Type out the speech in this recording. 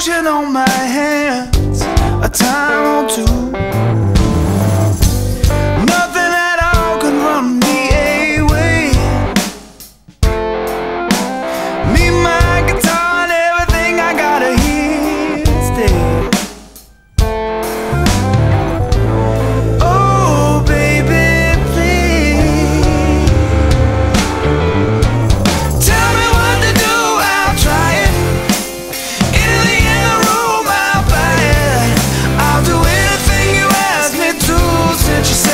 lotion on my hand. antes